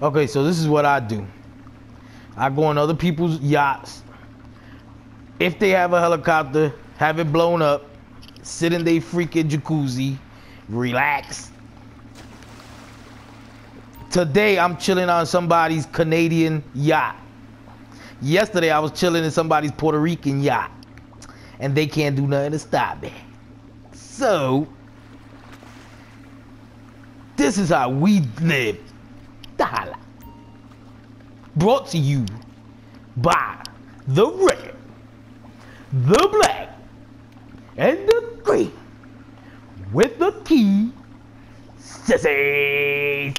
Okay, so this is what I do. I go on other people's yachts. If they have a helicopter, have it blown up, sit in their freaking jacuzzi, relax. Today I'm chilling on somebody's Canadian yacht. Yesterday I was chilling in somebody's Puerto Rican yacht. And they can't do nothing to stop me. So this is how we live. Brought to you by the red, the black, and the green with the key, sissy.